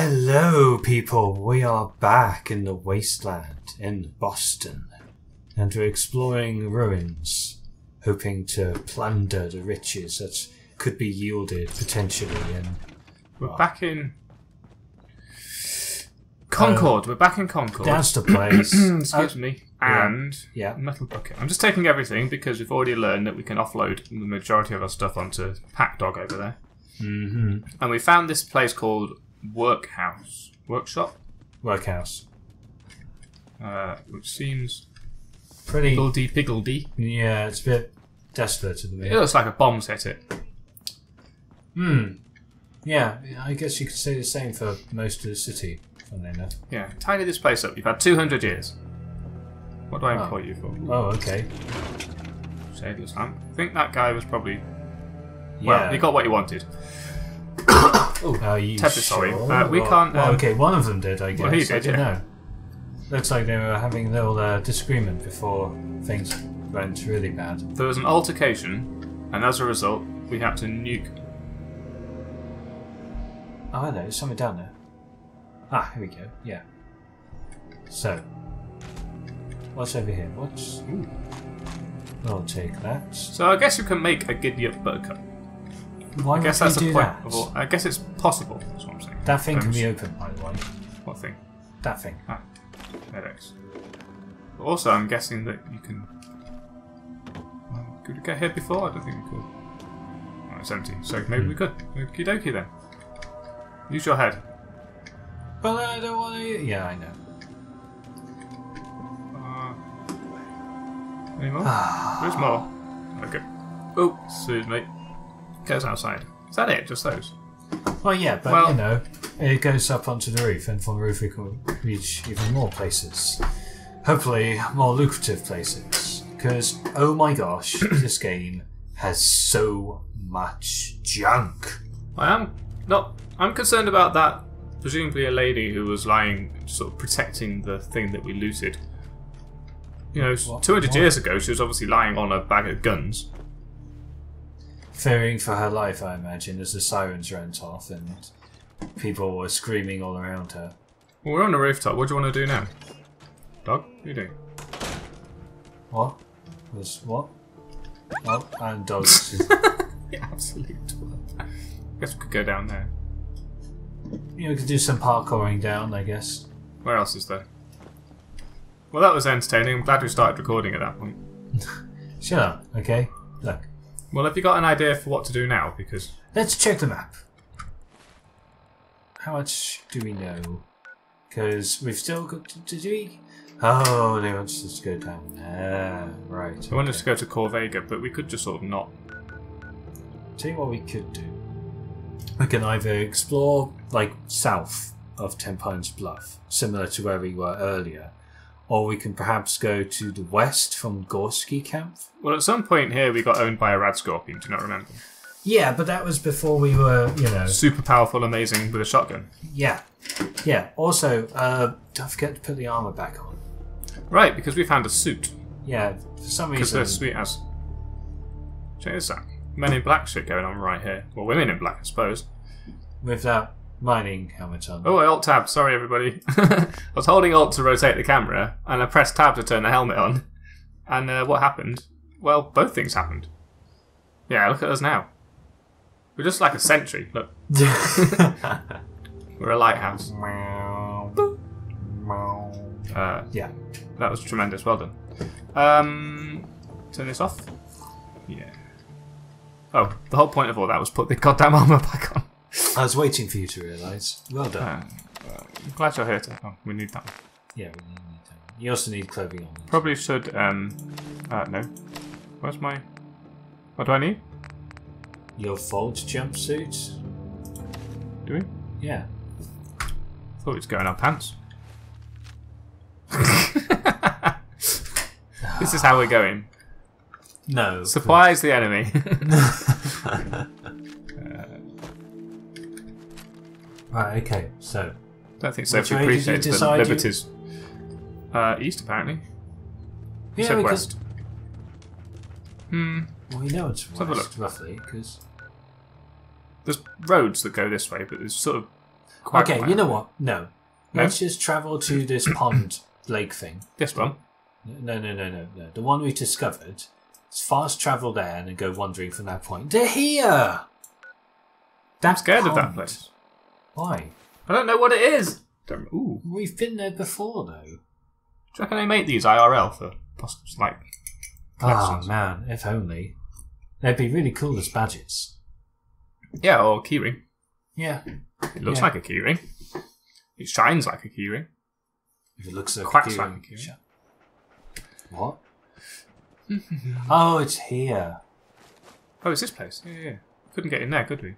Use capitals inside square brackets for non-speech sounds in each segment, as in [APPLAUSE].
Hello, people. We are back in the wasteland in Boston, and we're exploring ruins, hoping to plunder the riches that could be yielded potentially. And We're back in Concord. We're back in Concord. that's the [CLEARS THROAT] place. Excuse me. And yeah. metal bucket. I'm just taking everything because we've already learned that we can offload the majority of our stuff onto Pack Dog over there. Mm-hmm. And we found this place called Workhouse Workshop, Workhouse. uh, which seems Pretty. higgledy piggledy. Yeah, it's a bit desolate at the It looks like a bomb's hit it. Hmm. Yeah, I guess you could say the same for most of the city. Funnily enough. Yeah, tidy this place up. You've had 200 years. What do I Oh. employ you for? Oh, okay. Shadeless lamp. I think that guy was probably Yeah. well. He got what he wanted. Oh, are you Terribly sorry. sure? Uh, we can't, Well, um, okay, one of them did, I guess. well, he I don't yeah. know. Looks like they were having a little uh, disagreement before things went really bad. There was an altercation, and as a result, we had to nuke. Oh, hello, there's something down there. Ah, here we go. Yeah. So, what's over here? What's? Ooh. I'll take that. So I guess you can make a giddy up buttercup. Why I guess that's the do point. that? Of all, I guess it's possible. That's what I'm saying. That thing can be opened, by the way. What thing? That thing. Ah, headaches. But also, I'm guessing that you can. Well, could we get here before? I don't think we could. Oh, it's empty, so maybe we could. Okie dokie then. Use your head. But I don't want to. Yeah, I know. Uh, any more? Ah. There's more. Okay. Oh, excuse me. Goes outside. Is that it? Just those? Well, yeah, but Well- you know, it goes up onto the roof, and from the roof we can reach even more places. Hopefully, more lucrative places. Because, oh my gosh, [CLEARS THROAT] this game has so much junk. I am not. I'm concerned about that. Presumably, a lady who was lying, sort of protecting the thing that we looted. You know, What- 200 what? years ago, she was obviously lying on a bag of guns. Fearing for her life, I imagine, as the sirens went off and people were screaming all around her. Well, we're on the rooftop. What do you want to do now? Dog, you doing? What? Was what? Oh, and dogs. [LAUGHS] [LAUGHS] Yeah, absolutely. I guess we could go down there. Yeah, we could do some parkouring down, I guess. Where else is there? Well, that was entertaining. I'm glad we started recording at that point. [LAUGHS] Shut up, okay? Look, Well, have you got an idea for what to do now? Because let's check the map. How much do we know? Because we've still got to, to do. we- Oh, they want us to go down there. Right. I wanted okay. to go to Corvega, but we could just sort of not. Tell you what we could do. We can either explore like south of Ten Pines Bluff, similar to where we were earlier, or we can perhaps go to the west from Gorski Camp. Well, at some point here, we got owned by a rad scorpion. Do you not remember? Yeah, but that was before we were, you know. Super powerful, amazing with a shotgun. Yeah, yeah. Also, uh, don't forget to put the armor back on. Right, because we found a suit. Yeah, for some Because reason. they're sweet as. Check this out. Men in black shit going on right here. Well, women in black, I suppose. with that mining helmet on. Oh, I alt tab. Sorry, everybody. [LAUGHS] I was holding alt to rotate the camera, and I pressed tab to turn the helmet on. And uh, what happened? Well, both things happened. Yeah, look at us now. We're just like a sentry. Look, [LAUGHS] we're a lighthouse. Uh, yeah. that was tremendous. Well done. Um, turn this off. Yeah. Oh, the whole point of all that was put the goddamn armor back on. I was waiting for you to realise. Well done. Uh, uh, I'm glad you're here. To, oh, we need that. One. yeah, we need that. You also need clothing on. Probably should. Um, uh, no. Where's my? What do I need? Your Vault jumpsuit? Do we? Yeah. Thought it was going on pants. [LAUGHS] this is how we're going. No. Supplies the enemy. [LAUGHS] [LAUGHS] Right, okay, so. I Don't think Which Sophie way you appreciates the decide you- liberties. Uh, east, apparently. You Yeah, said could- west. Hmm. Well, we know it's have a west, roughly, because. There's roads that go this way, but there's sort of Okay, you know what? No. Let's just travel to this [COUGHS] pond lake thing. This one. No, no, no, no, no. The one we discovered. Let's fast travel there and then go wandering from that point. They're here! I'm scared of that place. Why? I don't know what it is. Don't, ooh. We've been there before, though. Do you reckon they make these IRL for possible, like, Oh, man, if only. They'd be really cool as badges. Yeah, or keyring. Yeah. It looks Yeah. like a keyring. It shines like a keyring. If it looks like Quacks a like a keyring. keyring. What? [LAUGHS] oh, it's here. Oh, it's this place. Yeah, yeah, yeah. Couldn't get in there, could we?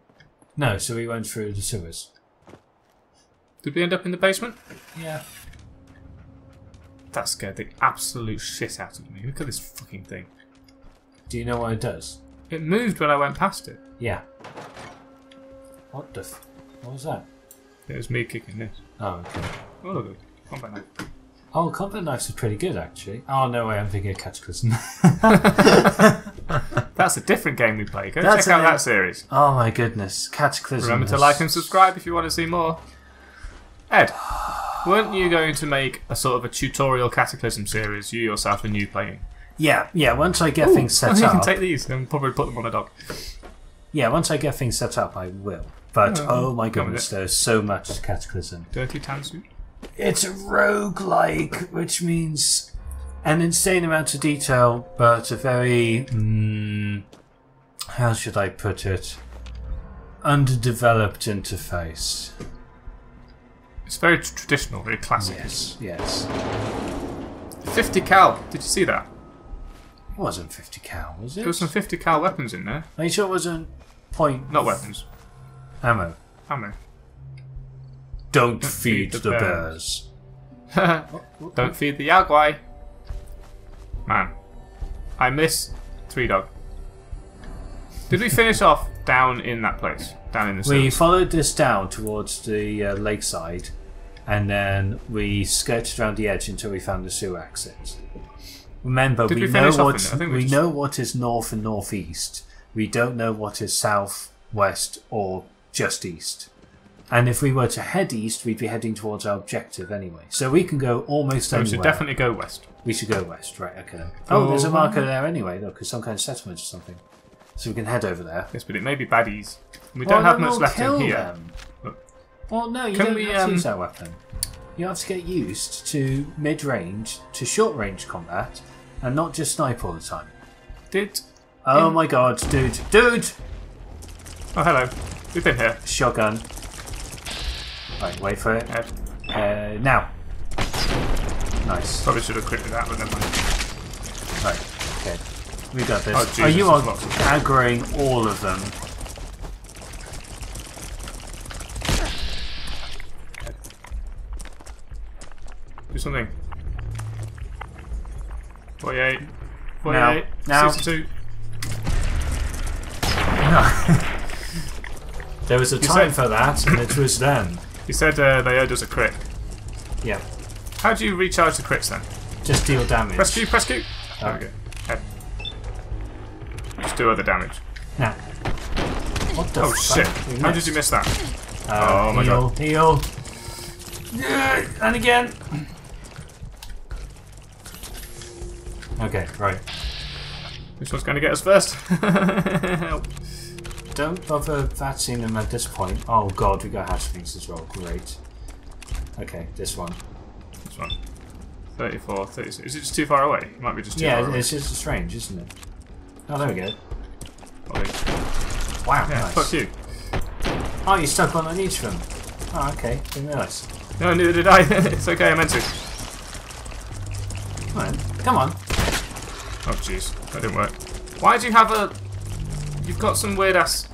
No, so we went through the sewers. Did we end up in the basement? Yeah. That scared the absolute shit out of me. Look at this fucking thing. Do you know what it does? It moved when I went past it. Yeah. What the? F- what was that? It was me kicking this. Oh, okay. Oh, look. Combat knife. Oh, combat knives are pretty good, actually. Oh no, way, I'm thinking of Cataclysm. [LAUGHS] That's a different game we play. Go That's check out a- that series. oh my goodness, Cataclysm. Remember to like and subscribe if you want to see more. Ed, weren't you going to make a sort of a tutorial Cataclysm series, you yourself and you playing? Yeah, yeah. Once I get Ooh, things set you up, you can take these and probably put them on a dog. yeah, once I get things set up, I will. But Oh, oh my goodness, there's so much Cataclysm. Dirty tan suit. It's a roguelike, which means an insane amount of detail, but a very. Mm, how should I put it? Underdeveloped interface. It's very traditional, very classic. Yes, yes. 50 cal. Did you see that? It wasn't 50 cal, was it? There was some 50 cal weapons in there. Are you sure it wasn't point Not weapons. ammo? Ammo. Don't feed, the, bears. [LAUGHS] Don't feed the Yao Guai. Man. I miss Three Dog. Did we finish off down in that place? Down in the We followed this down towards the uh, lakeside, and then we skirted around the edge until we found the sewer exit. Remember, Did we, we know finish off in what it? I think we we just- know what is north and northeast. We don't know what is south, west, or just east. And if we were to head east, we'd be heading towards our objective anyway. So we can go almost So we anywhere. should definitely go west. We should go west, right? Okay. Oh, there's a oh. marker there anyway. Look, it's some kind of settlement or something. So we can head over there. Yes, but it may be baddies. We Well, don't have much left in here. them. Well, no, you Can don't we, have to um, use that weapon. You have to get used to mid-range to short-range combat, and not just snipe all the time. Did. Oh In- my god, dude, dude! Oh, hello. We've been here. Shotgun. Right, wait for it. Uh, now. Nice. Probably should have quickly that, but never mind. Right, okay. We got this. Oh, Are you on aggroing all of them? Do something. 48. 48. now. 62. [LAUGHS] There was a time said- for that, and it was then. You said uh, they owed us a crit. Yeah, How do you recharge the crits then? just deal damage. Press Q, press Q. There Oh. we go. Just do other damage. Now. What the Oh shit. How missed. did you miss that? Uh, Oh my heal, God. Heal. Yeah, and again. Okay, right. Which one's going to get us first? [LAUGHS] Help. Don't bother vaccinating them at this point. Oh god, we got hatchlings as well. Great. Okay, this one. This one. 34, 36. Is it just too far away? It might be just too Yeah, far away. it's just strange, isn't it? Oh, there we go. Probably. Wow, Yeah, nice. fuck you. Oh, you stuck on each of them. Oh, okay. Didn't realise. No, neither did I. [LAUGHS] it's okay, I meant to. Come on. Come on. Oh, jeez. That didn't work. Why do you have a... You've got some weird ass...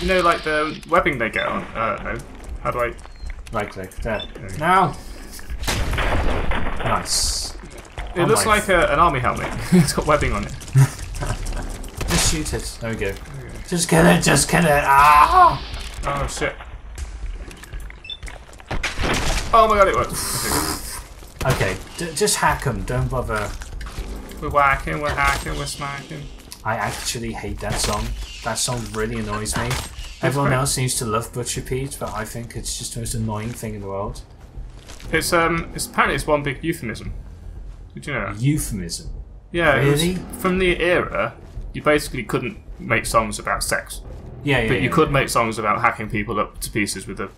You know, like the webbing they get on... Uh, no. How do I... Right click. There. There. Now. Nice. It Oh looks my- like a, an army helmet. [LAUGHS] it's got webbing on it. [LAUGHS] Just shoot it. There we go. Just kill it. Just kill it. Ah! Oh, shit. Oh my god, it worked. [SIGHS] Okay, Okay, just hack them. Don't bother. We're whacking, we're hacking, we're smacking. I actually hate that song. That song really annoys me. Everyone else seems to love Butcher Pete, but I think it's just the most annoying thing in the world. It's um, it's apparently it's one big euphemism. Did you know that? Euphemism. Yeah, Really? from the era, you basically couldn't make songs about sex, Yeah, yeah. but you yeah, could yeah. make songs about hacking people up to pieces with a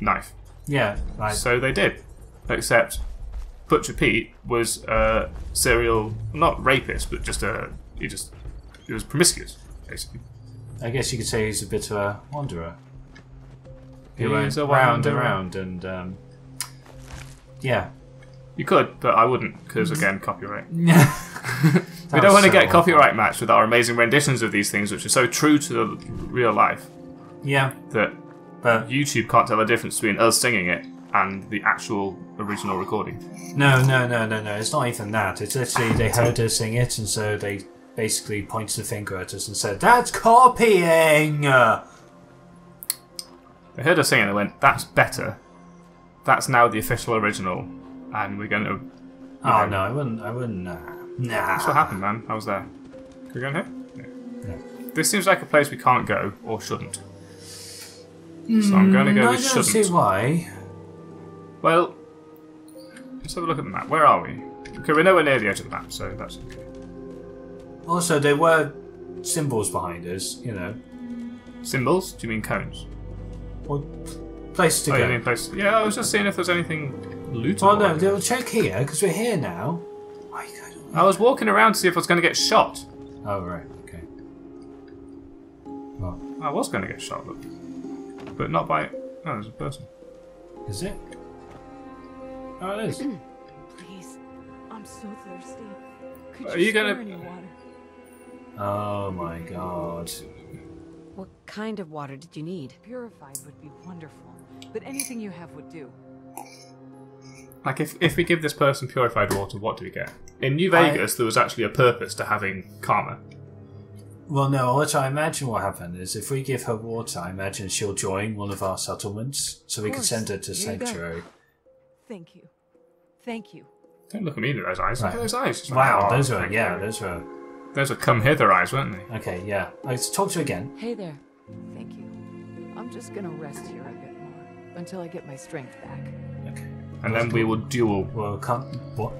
knife. Yeah, like, So they did, except Butcher Pete was a serial, not rapist, but just a he just he was promiscuous, basically. I guess you could say he's a bit of a wanderer. He He's went a round and wanderer. round, and um, yeah. You could, but I wouldn't, because again, copyright. [LAUGHS] [LAUGHS] we We don't want to get copyright matched with our amazing renditions of these things, which are so true to the real life Yeah, that but YouTube can't tell the difference between us singing it and the actual original recording. no, no, no, no, no. It's not even that. It's literally they heard us sing it, and so they basically pointed the finger at us and said, "That's copying." They heard us sing it and they went, that's better. That's now the official original, and we're going to. Oh no, I wouldn't. I wouldn't. Nah. Nah. That's what happened, man. I was there. Can we go in here? No. This seems like a place we can't go or shouldn't. So I'm going to go Mm, I don't see shouldn't. why. Well, let's have a look at the map. Where are we? Okay, we're nowhere near the edge of the map, so that's okay. Also, there were symbols behind us. You know, Symbols? Do you mean cones? or places to Oh, go. you mean places? Yeah, I was just seeing if there's anything lootable. Well, no, they'll check here because we're here now. Why you guys? I was walking around to see if I was going to get shot. Oh right, okay. Well, I was going to get shot, look. But not by. Oh, there's a person. is it? Oh, it is. [CLEARS THROAT] Please, I'm so thirsty. Could Are you, you spare gonna- any water? Oh my god. What kind of water did you need? Purified would be wonderful, but anything you have would do. Like, if, if we give this person purified water, what do we get? In New I- Vegas, there was actually a purpose to having karma. Well, no. What I imagine will happen is if we give her water, I imagine she'll join one of our settlements, so we can send her to Here you go. sanctuary. Thank you. Thank you. Don't look at me with those eyes. Look Right. at those eyes. Like, Wow, oh, those were yeah, you. those were Those were come hither eyes, weren't they? okay. Yeah, let's talk to her again. Hey there. Thank you. I'm just gonna rest here a bit more until I get my strength back. Okay. And then we will duel. Well, can't what?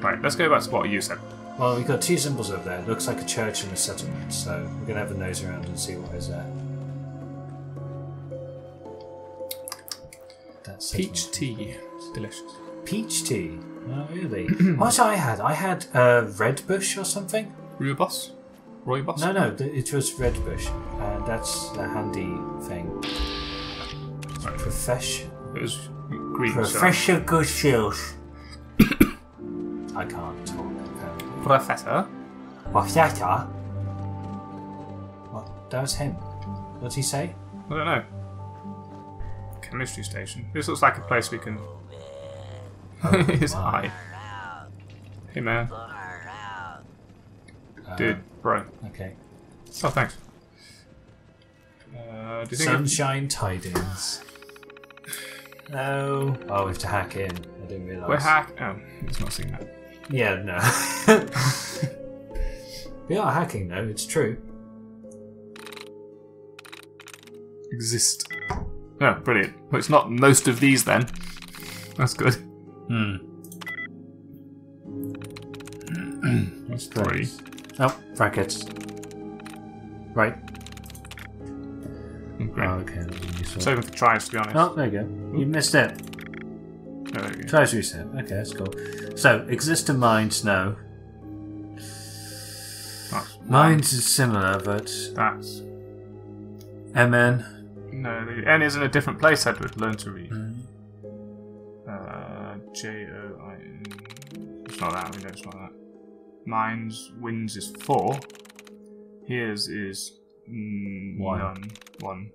Right, let's go back to what you said. Well, we've got two symbols over there. It looks like a church and a settlement, so we're gonna have a nose around and see what is there. That's Peach tea. Delicious. Peach tea. Oh, really? [CLEARS THROAT] what I had? I had uh, red bush or something. Rubos? Roybos? No, no, th- it was red bush. Uh, that's a handy thing. Right. Profession. It was green. so- Professor Goodfeels. I can't talk. apparently. Professor? What's that? What? That was him. What did he say? I don't know. Chemistry station. This looks like a place we can. [LAUGHS] His my. eye. Hey man, Uh, dude, bro. Okay. Oh, thanks. Uh, do you think? Sunshine tidings. No. Oh, we have to hack in. I didn't realise. we're hack. Oh, it's not seeing that. Yeah, no. [LAUGHS] we are hacking, though. It's true. Exist. Oh, brilliant. Well, it's not most of these then. That's good. Hmm. [CLEARS THROAT] Three. Oh, brackets. Right. Great. Oh, okay. was useful. For tries, to be honest. Oh, there you go. You missed it. Oh, there we go. Tries reset. Okay, that's cool. So, existing minds, no. That's, Minds is similar, but that's. MN. No, the N is in a different place, Edward. Learn to read. Hmm. J O I N. It's not that. We know it's not that. Mine's wins is four. His is mm, One. none. One.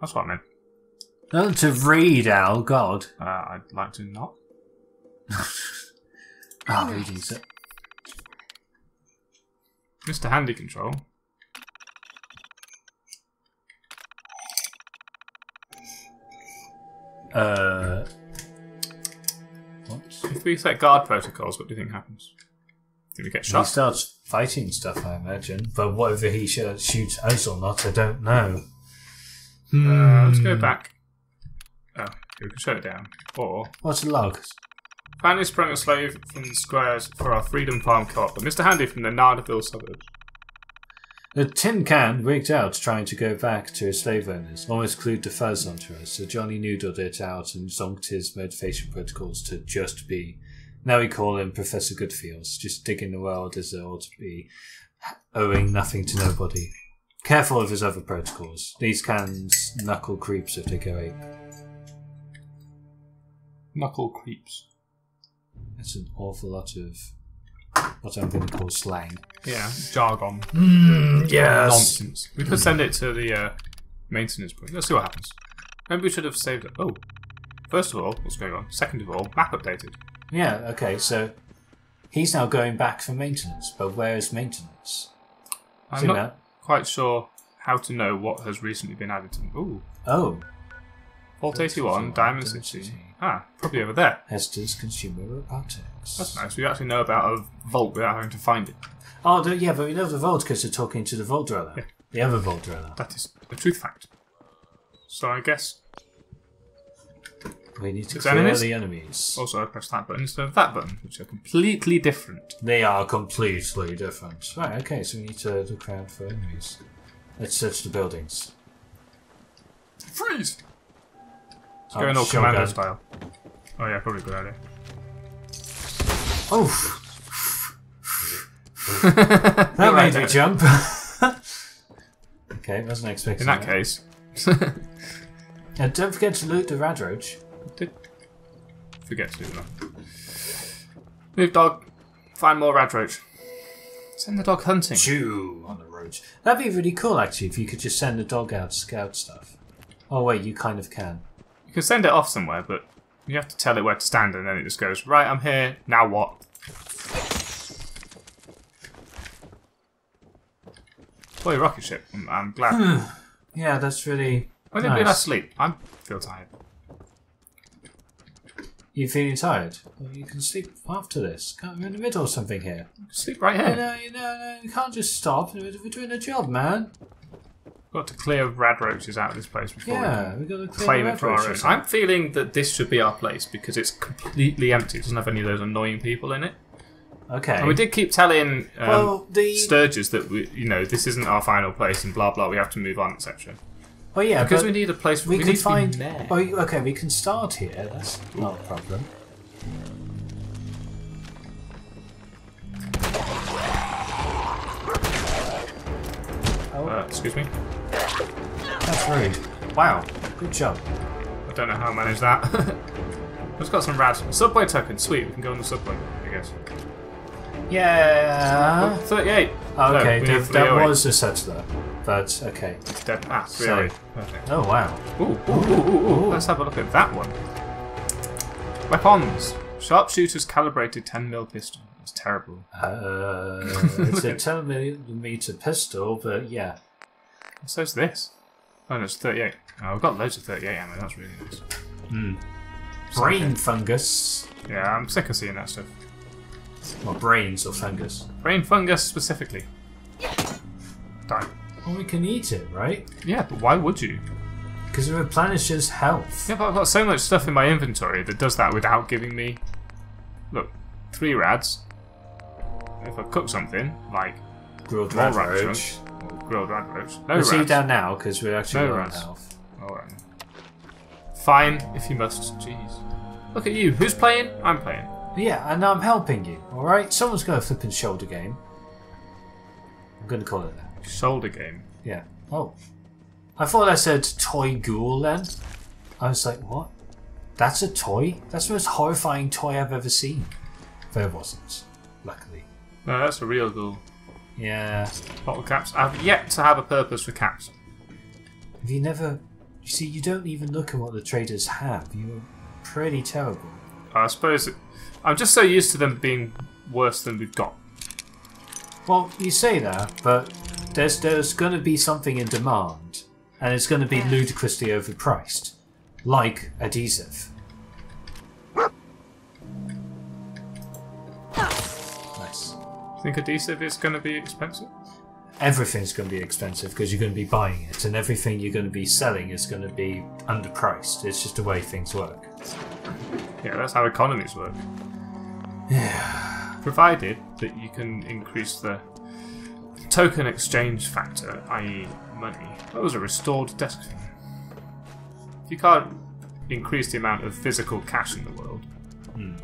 That's what I meant. Learn to read, Al. God. Uh, I'd like to not. [LAUGHS] Ah, reading's it. Mr. Handy Control. Uh. [LAUGHS] If we set guard protocols, what do you think happens? Did we get shot? He starts fighting stuff, I imagine. But whether he sh- shoots us or not, I don't know. Uh, let's go back. Oh, we can shut it down. Or What's a log? Fanny sprung a slave from the squares for our Freedom Farm co-op, but Mr. Handy from the Nardaville suburbs. The tin can wigged out trying to go back to his slave owners, almost glued the fuzz onto us, so Johnny noodled it out and zonked his motivation protocols to just be. Now we call him Professor Goodfeels, just digging the world as it ought to be, owing nothing to nobody. Careful of his other protocols. These cans knuckle creeps if they go ape. Knuckle creeps. That's an awful lot of what I'm going to call slang. Yeah, jargon. Mm, yes. Nonsense. We could send it to the uh, maintenance point. Let's see what happens. Maybe we should have saved it. Oh. First of all, what's going on? Second of all, map updated. Yeah, okay, so he's now going back for maintenance, but where is maintenance? I'm See not that? quite sure how to know what has recently been added to. Ooh. Oh, Vault 81, Diamond Diamond 16. Ah, probably over there. Hester's Consumer Robotics. That's nice. We actually know about a vault without having to find it. Oh, the, yeah, but we know the Vault because they're talking to the Vault Dweller. Yeah. The other Vault Dweller. That is a truth fact. So I guess. We need to It's clear enemies? the enemies. Also, I press that button instead of that button, which are completely different. They are completely different. Right, okay, so we need to look around for enemies. Let's search the buildings. Freeze! Oh, Going all shotgun. commando style. Oh yeah, probably a good idea. Oh! [LAUGHS] that Right. made me jump. [LAUGHS] okay, wasn't expecting In that case, And [LAUGHS] uh, don't forget to loot the Radroach. did forget to do that. Move dog. Find more radroach. Send the dog hunting. Chew on the road. That'd be really cool, actually, if you could just send the dog out to scout stuff. Oh wait, you kind of can. You can send it off somewhere, but you have to tell it where to stand, and then it just goes right. I'm here. Now what? Toy rocket ship. I'm, I'm glad. Hmm. Yeah, that's really. When did we last sleep? I feel tired. You feeling tired? Well, you can sleep after this. Can't we're in the middle of something here. Sleep right here. No, you know, no, you can't just stop. We're doing a job, man. Got to clear rad roaches out of this place before we Yeah, we got to clear claim it for our own. I'm feeling that this should be our place because it's completely empty. It doesn't have any of those annoying people in it. Okay. And we did keep telling um, Well, the- Sturgis that we, you know, this isn't our final place and blah blah. We have to move on, etc. Well, yeah, Because we need a place. we, We, can find. there. Oh, okay, we can start here. That's not a problem. Oh, Uh, excuse me. That's rude. Wow, good job. I don't know how I managed that. [LAUGHS] We've got some rad subway token. Sweet, we can go on the subway. I guess. Yeah. Oh, Thirty-eight. Uh-huh. Okay, no, we that, need that 308. was a settler, but okay. It's dead. Ah, 308. Perfect. Oh wow. Ooh, ooh, ooh, ooh, ooh. Let's have a look at that one. Weapons. Sharpshooter's calibrated 10mm pistol. That's terrible. Uh, it's a [LAUGHS] 10 millimeter pistol, but yeah. So's this. Oh, no, it's 38. Oh, we've got loads of 38 ammo. That's really nice. Hmm. Brain fungus. Yeah, I'm sick of seeing that stuff. Or brains or fungus. Brain fungus specifically. Die. Well, we can eat it, right? Yeah, but why would you? Because it replenishes health. Yeah, but I've got so much stuff in my inventory that does that without giving me. Look, three rads. If I cook something, like Grilled more rad roach. Grilled rad roach. No We'll see rads. down now because we're actually No low on rats. health. Alright. Fine, if you must. Jeez. Look at you. Who's playing? I'm playing. Yeah, and I'm helping you, alright? Someone's got a flipping shoulder game. I'm going to call it that. Shoulder game. Yeah. Oh. I thought I said toy ghoul then. I was like, what? That's a toy? That's the most horrifying toy I've ever seen. There wasn't, luckily. No, that's a real ghoul. Yeah. Bottle caps. I've yet to have a purpose for caps. Have you never. You see, you don't even look at what the traders have. You're pretty terrible. I suppose it, I'm just so used to them being worse than we've got. Well, you say that, but there's there's going to be something in demand, and it's going to be ludicrously overpriced, like adhesive. Think adhesive is going to be expensive? Everything's going to be expensive because you're going to be buying it, and everything you're going to be selling is going to be underpriced. It's just the way things work. Yeah, that's how economies work. Provided that you can increase the token exchange factor, i.e., money. That was a restored desk thing. If you can't increase the amount of physical cash in the world, hmm.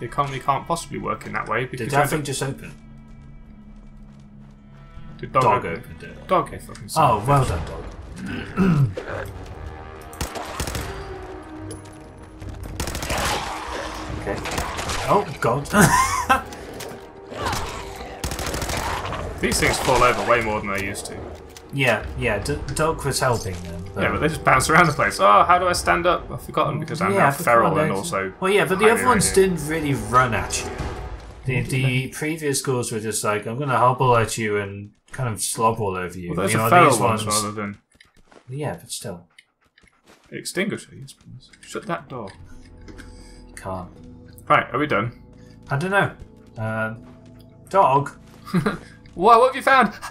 The economy can't possibly work in that way because Did you that end thing up- just open? the dog, Dog opened. opened it. Dog okay, fucking Oh, well done, dog. okay. Oh, God. [LAUGHS] These things fall over way more than they used to. Yeah, yeah, D- dog was helping them. Yeah, but they just bounce around the place. Oh, how do I stand up? I've forgotten because I'm now feral and also. Well, yeah, but the other ones didn't really run at you. The, the previous ghouls were just like, I'm going to hobble at you and kind of slob all over you. Well, those you are know, feral these ones rather than Yeah, but still, extinguisher. Yes, please. Shut that door. you can't. Right, are we done? I don't know. Um, dog? [LAUGHS] Whoa, what have you found? [LAUGHS]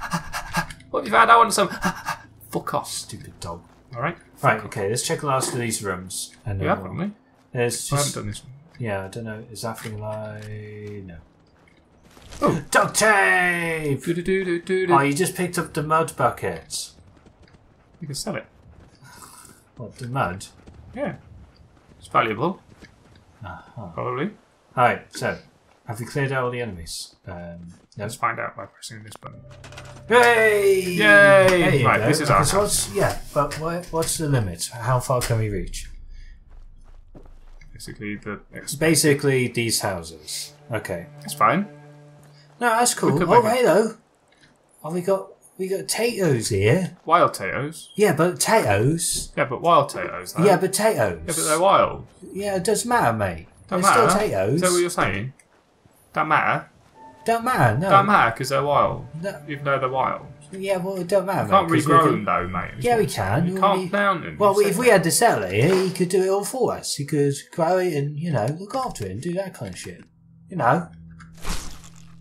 what have you found? I want some. [LAUGHS] Fuck off. Stupid dog. All right. Right, okay, let's check the last of these rooms. And You then have, we'll- haven't we? There's I haven't just, done this one. yeah, I don't know. Is that thing like no? Oh. [GASPS] duct tape. Do-do-do-do-do-do. Oh, you just picked up the mud bucket. You can sell it. What the mud? Yeah. It's valuable, Uh-huh. probably. All right, so have we cleared out all the enemies? Um, no. Let's find out by pressing this button. Yay! Yay! Right, go. this is our so house. what's, yeah, but what, what's the limit? How far can we reach? Basically, the It's basically these houses. Okay. it's fine. No, that's cool. Oh, hello. Oh, we got we got potatoes here. Wild potatoes. Yeah, but potatoes. Yeah, but wild potatoes. Though. Yeah, potatoes. Yeah, but they're wild. Yeah, it doesn't matter, mate. Don't they're matter. still potatoes. Is that what you're saying? Don't matter. Don't matter. No. Don't matter because they're wild. No. Even though they're wild. Yeah, well, it don't matter. You can't mate, regrow them though, mate. Yeah, we can. You We- can't plant them. Well, if we had the settler here, he could do it all for us. He could grow it and you know look after it and do that kind of shit. You know.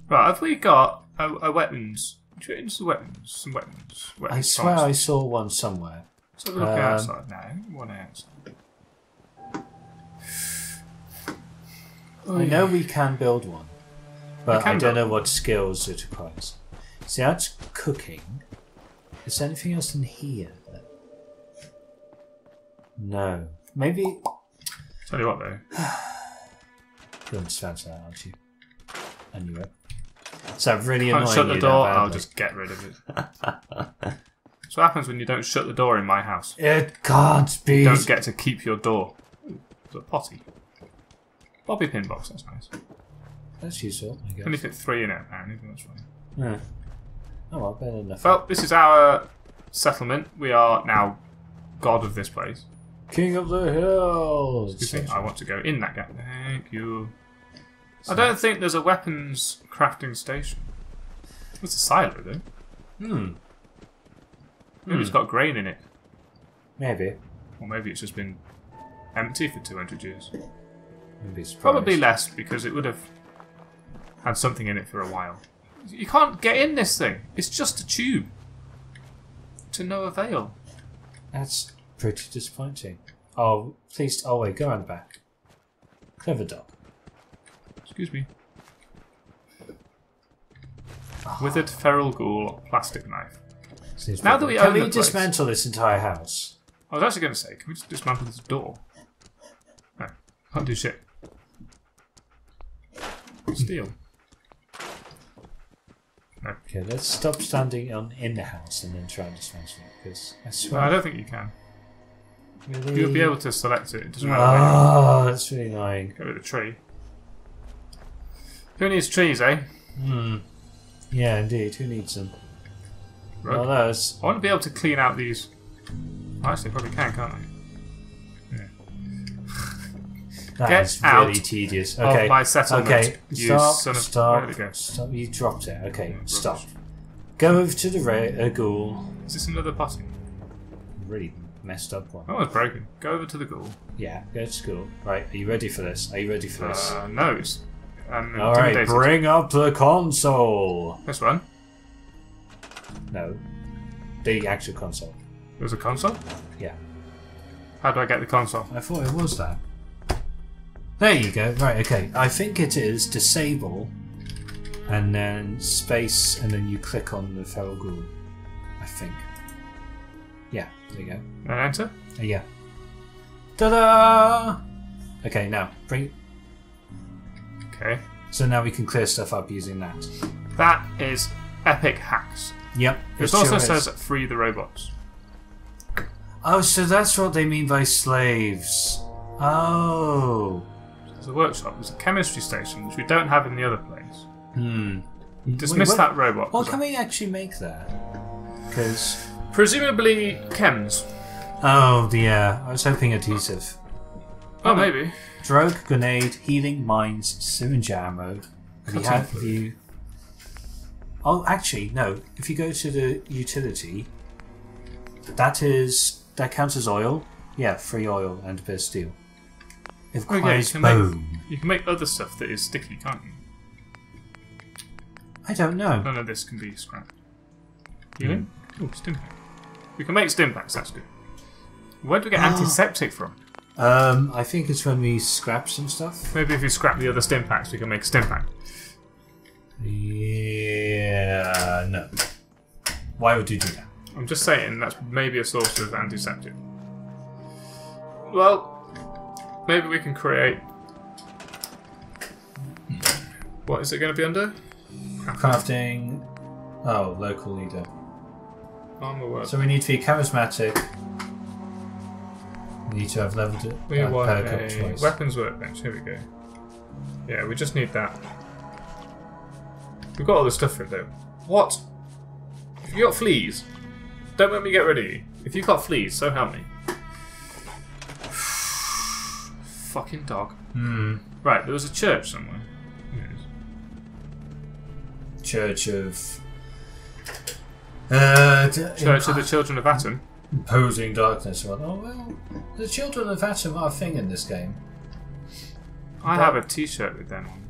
Right, have we got a, a weapons? We into the weapons? Some weapons. weapons I swear songs. I saw one somewhere. Let's have a look Um, outside now. One outside. I know we can build one, but I don't know what skills it requires. See, that's cooking. Is there anything else in here? No. Maybe. Tell you what though, [SIGHS] You'll understand that, aren't you? I knew it. Is that really annoying shut the you door. I'll just get rid of it. [LAUGHS] That's what happens when you don't shut the door in my house. It can't be. You don't get to keep your door. A potty. Bobby pin box. That's nice. That's useful, I guess. Only fit three in it, apparently. but That's fine. Yeah. Oh, well, better than nothing. Well, this is our settlement. We are now god of this place. King of the Hills. Excuse me, I want to go in that gap. Thank you. I don't think there's a weapons crafting station. It's a silo, though. Hmm. Maybe it's got grain in it. Maybe. Or maybe it's just been empty for 200 years. Maybe it's Probably less, because it would have had something in it for a while. You can't get in this thing. It's just a tube. To no avail. That's pretty disappointing. Oh, please. Oh, wait, go around back. Clever dog. Excuse me. Withered feral ghoul plastic knife. Seems Now that we. Can we place- dismantle this entire house? I was actually going to say, can we just dismantle this door? No, can't do shit. Steal. No. Okay, let's stop standing on in the house and then try and dismantle it. Because I No, swear, I don't think you can. really, You'll be able to select it. It doesn't matter. Oh, that's really annoying. you Go with a tree. Who needs trees, eh? Hmm. Yeah, indeed. Who needs them? Rug. Well, those. I want to be able to clean out these. Oh, actually, probably can, can't I? That Get is really tedious. Okay. my settlement, Okay. you Stop. son of- stop. There we go. Stop. You dropped it. Okay. Stop. Go over to the ra- uh, ghoul. Is this another potty? Really messed up one. Oh, it's broken. Go over to the ghoul. Yeah. Go to school. Right. Are you ready for this? Are you ready for this? Uh, no, it's I'm All right, intimidated. bring up the console. This one. No, the actual console. There's a console. Yeah, How do I get the console? I thought it was that. There you go. Right, okay. I think it is disable, and then space, and then you click on the feral ghoul. I think. Yeah, there you go. And enter. Uh, yeah. Ta-da! Okay, now bring. Okay. So now we can clear stuff up using that. That is epic hacks. Yep. It it also sure says free the robots. Oh, so that's what they mean by slaves. Oh. There's a workshop. There's a chemistry station, which we don't have in the other place. Hmm. Dismiss what- that robot. What can we actually make there? Because. Presumably chems. Oh, yeah. I was hoping adhesive. Oh, maybe. Drug, grenade, healing, mines, syringe ammo. We have you. Oh, actually, no. If you go to the utility, that is that counts as oil. Yeah, free oil and a bit of steel. It Oh, yeah, you can make- You can make other stuff that is sticky, can't you? I don't know. None of this can be scrapped. You Healing? Oh, stim pack. We can make stim packs, that's good. Where do we get Ah. antiseptic from? Um, I think it's when we scrap some stuff. Maybe if we scrap the other stim packs, we can make a stim pack. Yeah, no. Why would you do that? I'm just saying that's maybe a source of antiseptic. Well, maybe we can create. What is it going to be under? Crafting. Oh, local leader. Armor work. So we need to be charismatic. We need to have leveled it. we uh, want a twice. weapons workbench. Here we go. Yeah, we just need that. We've got all the stuff for it though. What? If you got fleas, don't let me get rid of you. If you've got fleas, so help me. Fucking dog. Hmm. Right, there was a church somewhere. Here. Church of. Uh, d- Church of the Children of Atom. Imposing darkness. Well, oh well. The children of Atom are a thing in this game. I have a T-shirt with them on.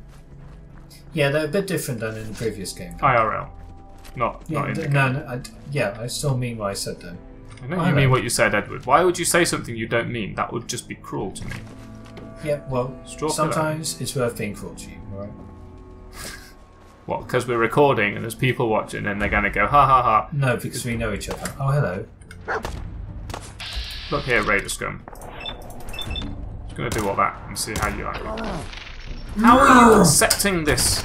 Yeah, they're a bit different than in the previous game. IRL, not Yeah, not in d- the no, game. no, I, yeah, I still mean what I said then. I know I you mean what you said, Edward. Why would you say something you don't mean? That would just be cruel to me. Yeah, well, Straw sometimes it's worth being cruel to you, alright? [LAUGHS] What? Because we're recording and there's people watching, and they're gonna go ha ha ha. No, because we know each other. Oh, hello. Look here, Raider Scum. Just gonna do all that and see how you like it. How are you accepting this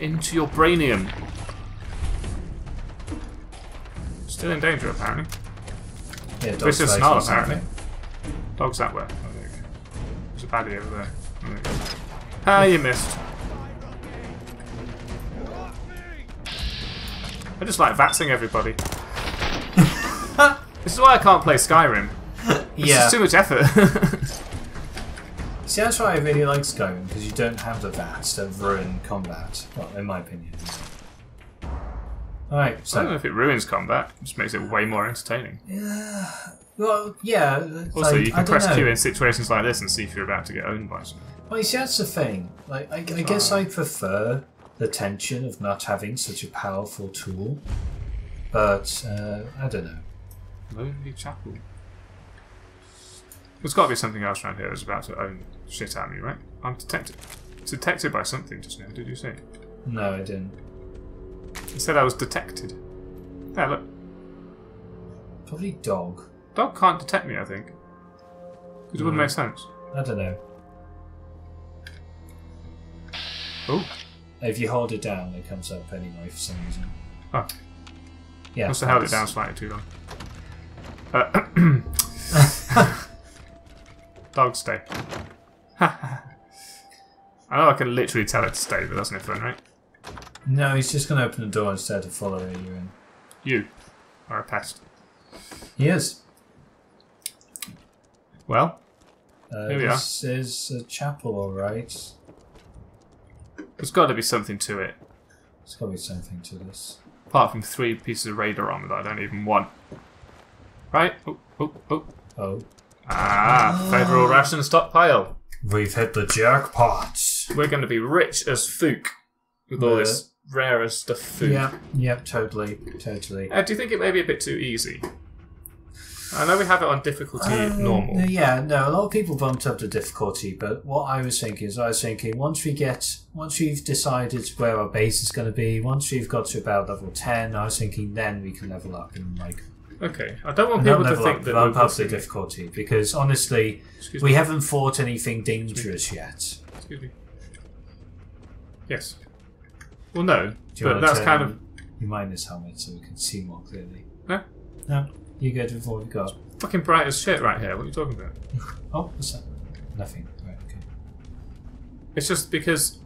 into your brainium? Still in danger, apparently. Yeah, dog's Vicious face snarl, apparently. Dog's that way. There's a baddie over there. Ah, you missed. I just like vaxing everybody. [LAUGHS] this is why I can't play Skyrim. It's Yeah. just too much effort. [LAUGHS] See, that's why I really like Skyrim, because you don't have the VATs that ruin combat. Well, in my opinion. Alright, so. I don't know if it ruins combat. It just makes it way more entertaining. Well, yeah. Also, like, you can press. Q in situations like this and see if you're about to get owned by someone. Well, you see, that's the thing. Like, I, I guess I prefer the tension of not having such a powerful tool. But, uh, I don't know. Lonely Chapel. There's got to be something else around here that's about to own shit out of me, right? I'm detected. Detected by something just now, did you say? No, I didn't. You said I was detected. Yeah, look. Probably dog. Dog can't detect me, I think. Because it wouldn't make sense. I don't know. Oh, If you hold it down, it comes up anyway for some reason. Oh. Yeah. must have held it down slightly too long. [LAUGHS] Uh, [CLEARS THROAT] dog stay. [LAUGHS] I know I can literally tell it to stay, but that's no fun, right? No, he's just going to open the door instead of following you in. You are a pest. He is. Well, Uh, Here we are. this is a chapel, alright. there's got to be something to it. There's got to be something to this. Apart from three pieces of raider armor that I don't even want. Right? Oh, oh, oh. Oh. Ah, federal [GASPS] ration stockpile. We've hit the jackpot. We're going to be rich as fook with all Uh, this rarer stuff food. Yeah, yep, totally, totally. Uh, do you think it may be a bit too easy? I know we have it on difficulty Um, normal. Yeah, no, a lot of people bumped up the difficulty, but what I was thinking is I was thinking once we get, once we've decided where our base is going to be, once we've got to about level 10, I was thinking then we can level up and like, Okay, I don't want people to think up, that bump up the difficulty because honestly, Excuse we me. haven't fought anything dangerous yet. Excuse me. Yes. Well, no, Do you but that's kind of your minus helmet so we can see more clearly? no No, you with what we got? fucking bright as shit right here. What are you talking about? Oh, what's that? Nothing. Right, It's just because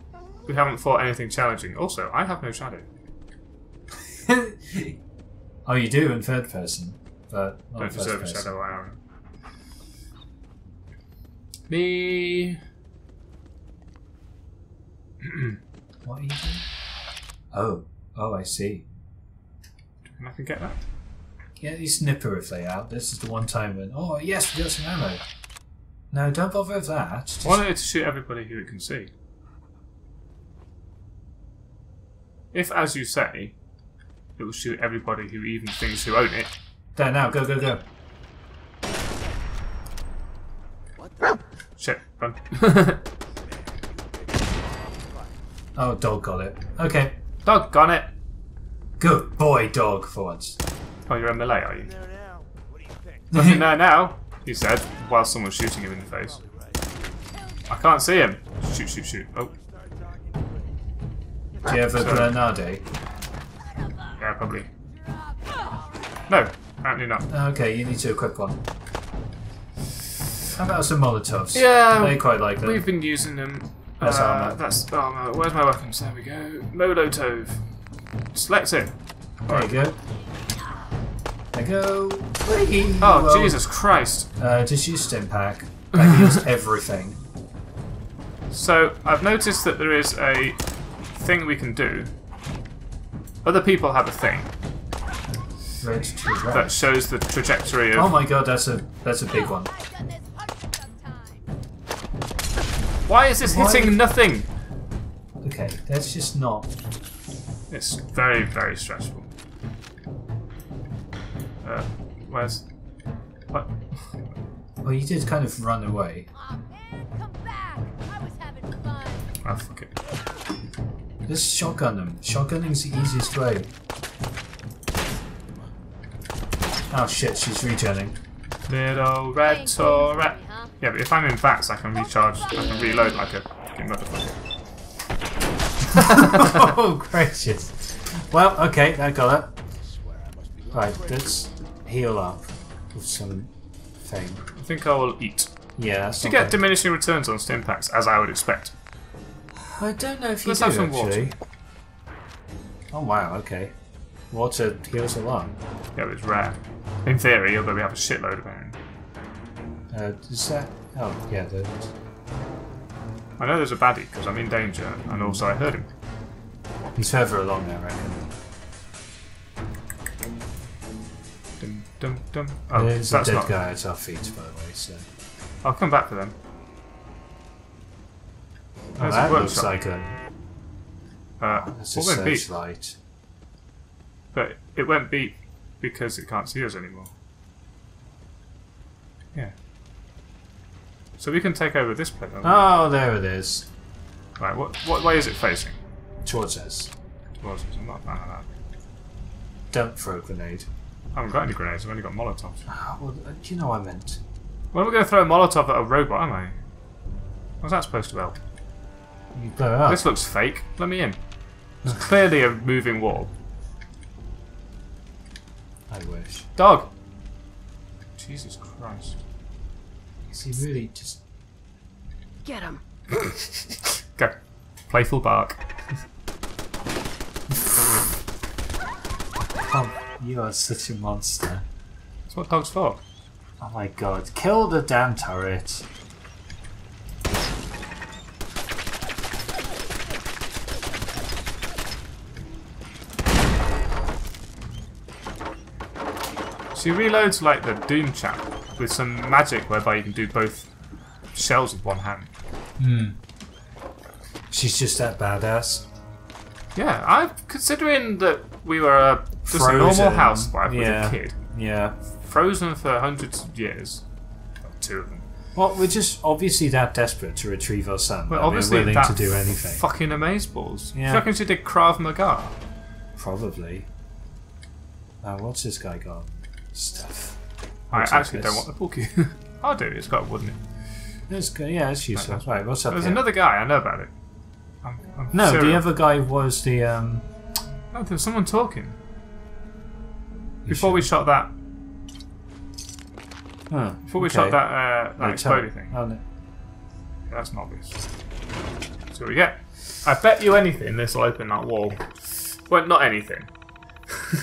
we haven't fought anything challenging. Also, I have no shadow. okay. [LAUGHS] oh, you do in third person, but not Don't first deserve a shadow. I own. Me. [CLEARS THROAT] What are you doing? Oh, oh, I see. And I can get that. Get these snipper if they out. This is the one time when, oh yes, we got some ammo. No, don't bother with that. Just- I wanted it to shoot everybody who it can see. If, as you say, it will shoot everybody who even thinks who own it, There now, go, go, go. shit, run. [LAUGHS] Oh, dog got it. Okay, Dog got it! good boy, dog for once. Oh, you're in melee, are you? Nothing there now, he said, while someone was shooting him in the face. I can't see him. Shoot, shoot, shoot. Oh, Do you have a grenade? yeah, probably. No, apparently not. Okay, you need to equip one. How about some Molotovs? Yeah, they quite like them. We've been using them. That's uh, armor. That's armor. Where's my weapons? There we go. Molotov. Select it. There you go. You go. Whee! Oh, Well, Jesus Christ. Uh, just use Stimpak. That heals [LAUGHS] everything. So, I've noticed that there is a thing we can do. Other people have a thing Red to red. that shows the trajectory of. Oh my god, that's a that's a big one. Why is this Why- hitting nothing? Okay, that's just not. It's very, very stressful. Uh, where's. What? Well, you did kind of run away. Oh, fuck it. Just shotgun them. Shotgunning's the easiest way. Oh shit, she's regenning. Little red turret. Yeah, but if I'm in VATS, I can recharge, I can reload like a fucking motherfucker. [LAUGHS] oh gracious. Well, okay, I got it. Right, let's heal up with some thing. I think I will eat. Yeah, you get diminishing returns on Stimpaks, as I would expect? I don't know if you Let's do have some actually. Oh wow, okay. Water heals a lot. Yeah, but it's rare. In theory, although we have a shitload of iron. Uh, is that? Oh yeah, the, I know there's a baddie because I'm in danger, and also I heard him. he's further along now, I reckon. Dum, dum, dum. Oh, There's a dead not. guy at our feet, by the way. So I'll come back for them. oh, that looks like a Uh, that's a searchlight. But it won't beep because it can't see us anymore. Yeah. So we can take over this we? Oh, there it is. Right, what, what way is it facing? Towards us. Towards us. I'm not a fan of that. Don't throw a grenade. I haven't got any grenades, I've only got molotovs. Ah, well, uh, do you know what I meant? When we're going to throw a molotov at a robot, am I? What's that supposed to help? You blow up. This looks fake. Let me in. It's clearly a moving wall. I wish. Dog! Jesus Christ. Is he really just? Get him. [LAUGHS] Go. Playful bark. Oh, you are such a monster. That's what dog's for. Oh my god! Kill the damn turret. She reloads like the Doom chap with some magic whereby you can do both shells with one hand. Hmm. She's just that badass. Yeah, I'm considering that we were a, just a normal housewife Yeah. with a kid, Yeah. frozen for hundreds of years. Two of them. Well, we're just obviously that desperate to retrieve our son. We're obviously we're willing to do anything. fucking amazeballs. Yeah. Do you reckon she did Krav Maga? Probably. Now, what's this guy got? Stuff. I actually don't want the bookie. [LAUGHS] I'll do it. It's got wood in it. It's good. Yeah, it's useful. Right, what's up There's here? another guy. I know about it. I'm, I'm No, serious. the other guy was the um. Oh, there was someone talking before we shot that. Oh, Before we okay. shot that uh, that exploding thing. oh, no. That's not obvious. So we get. I bet you anything this will open that wall. Well, not anything.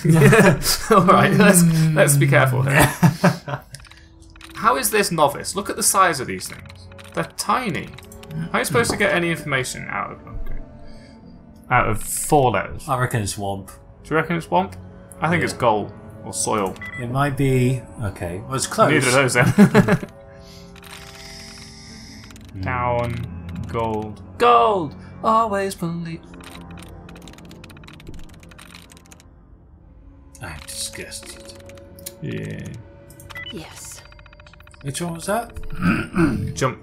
[LAUGHS] All right, let's let's be careful here. [LAUGHS] How is this novice? Look at the size of these things. They're tiny. How are you supposed to get any information out of them? Okay. Out of four letters. I reckon it's Womp. Do you reckon it's swamp? I think it's gold or soil. It might be. Okay, well, it's close. Neither of those then. [LAUGHS] Down, gold, gold. Always believe. I'm disgusted. Yeah. Yes. Which one was that? [CLEARS THROAT] Jump.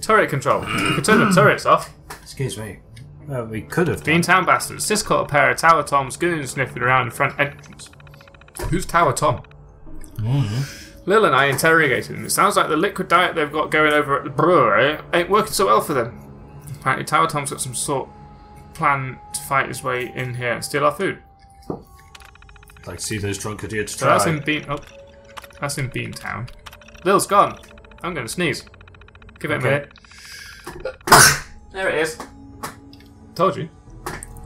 Turret control. You can turn the turrets off. Excuse me. Well, we could have. Bean. Town bastards. Just caught a pair of Tower Toms goons sniffing around the front entrance. Who's Tower Tom? Oh, Lil and I interrogated him. It sounds like the liquid diet they've got going over at the brewery ain't working so well for them. Apparently, Tower Tom's got some sort of plan to fight his way in here and steal our food. Like, see those drunk idiots So try. that's in Bean. Oh, that's in Bean Town. Lil's gone. I'm going to sneeze. Give it a minute. [COUGHS] there it is. Told you.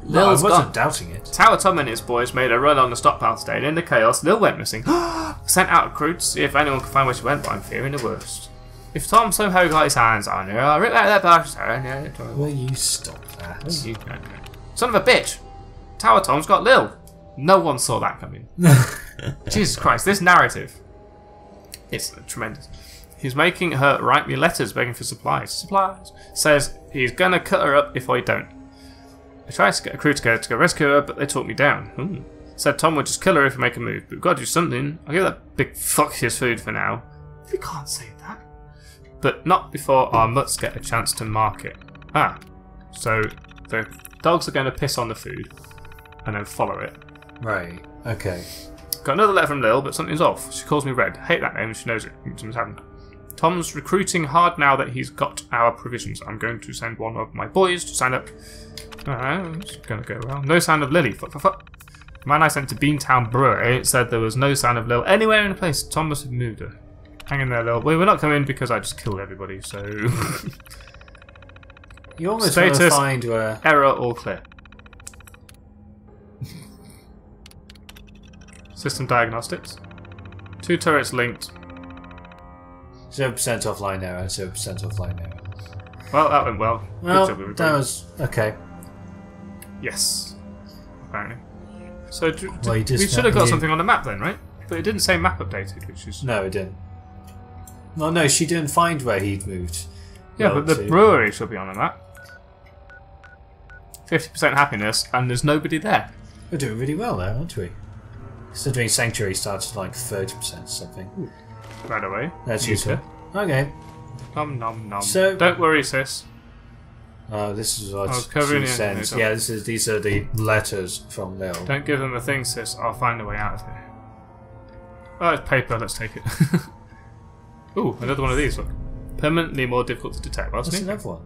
No, I wasn't gone. doubting it. Tower Tom and his boys made a run on the stockpile today, and in the chaos, Lil went missing. [GASPS] Sent out a crew to see if anyone could find where she went, but I'm fearing the worst. If Tom somehow got his hands on her, I'll rip out that bastard's hair. Will you stop that? You- no, no. Son of a bitch! Tower Tom's got Lil. No one saw that coming. [LAUGHS] Jesus Christ, this narrative. It's tremendous. He's making her write me letters begging for supplies. Supplies. Says he's gonna cut her up if I don't. I tried to get a crew together to go rescue her, but they talked me down. Hmm. Said Tom would just kill her if we make a move, but we've got to do something. I'll give that big fuck his food for now. We can't say that. But not before our mutts get a chance to mark it. Ah, so the dogs are going to piss on the food and then follow it. Right. Okay. Got another letter from Lil, but something's off. She calls me Red. Hate that name, she knows it. Something's happened. Tom's recruiting hard now that he's got our provisions. I'm going to send one of my boys to sign up. Alright, it's going to go well. No sign of Lily. Fuck, fuck, fuck. The man I sent to Beantown Brewery eh, said there was no sign of Lil anywhere in the place. Tom must have moved her. Hang in there, Lil. We're not coming because I just killed everybody, so. [LAUGHS] You almost want to Status- find where. Error all clear. [LAUGHS] System diagnostics. Two turrets linked. Zero percent offline error. Zero percent offline error. Well, that went well. Well, Good job, everybody. that was okay. Yes. Apparently. So Well, we should have got you- something on the map then, right? But it didn't say map updated, which is No, it didn't. No, no, she didn't find where he'd moved. yeah. Well, but the to- brewery should be on the map. Fifty percent happiness, and there's nobody there. We're doing really well there, aren't we? Considering Sanctuary starts at like 30% something. Right away. That's Use useful. Okay. Nom nom nom. So- don't worry, sis. Uh, this is what I was she sends. Yeah, this is, these are the letters from Lil. Don't give them a thing, sis. I'll find a way out of here. Oh, it's paper. Let's take it. [LAUGHS] Ooh, another one of these. Look, permanently more difficult to detect. Well, That's that's another one.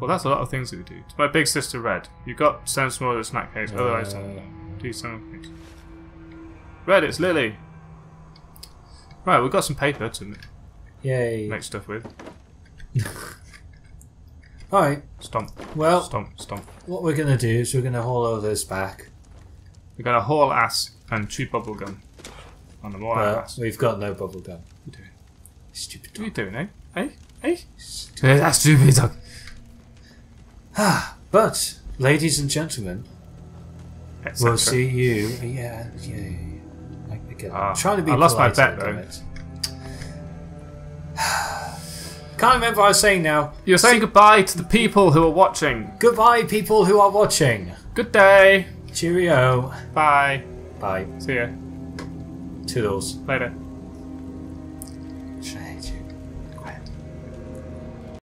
Well, that's a lot of things that we do. To my big sister, Red. You got send some more of the snack case. Otherwise, Uh, don't. do some things. Red, it's Lily. Right, we've got some paper to Yay. make stuff with. [LAUGHS] Alright, Stomp, well, stomp, stomp. what we're going to do is we're going to haul all this back. We're gonna haul ass and chew bubble gum on the more But ass. we've got no bubble gum. What are you doing? Stupid What are you doing, eh? Eh? Eh? That's stupid dog. Ah, But, ladies and gentlemen, we'll see you. Yeah, yeah. I, I get it. Ah, I'm trying to be I lost my bet, though. Can't remember what I was saying now. You're saying goodbye to the people who are watching. Goodbye, people who are watching. Good day. Cheerio. Bye. Bye. See ya. Toodles. Later.